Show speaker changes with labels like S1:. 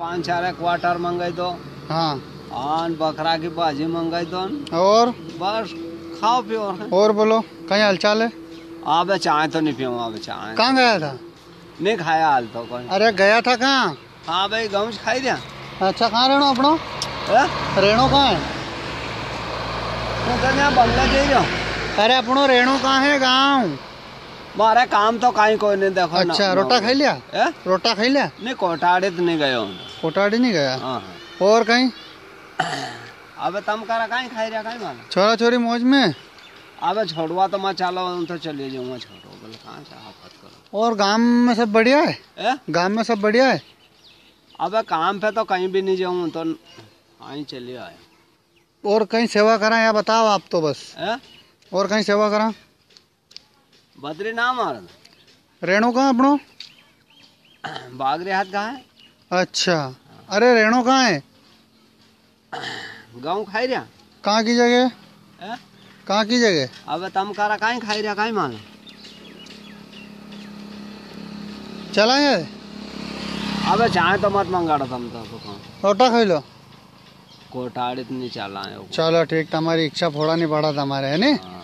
S1: पाँच चार क्वार्टर मंगाई दो
S2: हाँ।
S1: आन बकरा की बाजी मंगाई तो दो
S2: और?
S1: बस खाओ पियो
S2: और। बोलो कहीं हलचल है?
S1: आप चाय तो नहीं पियो आप चाय।
S2: कहाँ गया था?
S1: नहीं खाया हाल तो कोई।
S2: अरे गया था कहाँ?
S1: हाँ भाई गाँव खाई दिया
S2: अच्छा कहाँ रहना अपनो? रेणु कहाँ है?
S1: तो बंगला जाइ
S2: अरे अपनो रेणु कहाँ है? गाँव।
S1: मारे काम तो कहीं कोई नहीं देखो
S2: अच्छा रोटा खाई लिया रोटा खाई लिया
S1: नहीं कोटाड़ी तो नहीं गयो
S2: कोटाड़ी नहीं गया और कहीं
S1: अब तम करा कहीं खाई रहा कहीं मारा
S2: छोरा छोरी मौज में
S1: अब छोड़वा तो मैं चलो तो चले जाऊँगा छोड़ो बोले कहाँ से हाफत करो
S2: और गाँव में सब बढ़िया है गाँव में सब बढ़िया है
S1: अब काम पे तो कहीं भी नहीं जाऊँ तो आई चले आए
S2: और कहीं सेवा करा या बताओ आप तो बस और कहीं सेवा करा
S1: बद्री नाम मारन
S2: रेणो कहाँ अपनो?
S1: बाग रेहात कहा है?
S2: अच्छा। अरे रेणु कहा है?
S1: गाँव खाई रहा।
S2: कहा की जगह? कहा की जगह?
S1: अब तम कारा कहा खाई रहा कहा मान।
S2: चला है
S1: अबे चाहे तो मत मंगाड़ा तम तो, तो
S2: कोटा खाई लो।
S1: कोटाड़ इतनी चला है
S2: चलो ठीक तुम्हारी इच्छा फोड़ा नहीं पड़ा तुम्हारे है
S1: नहीं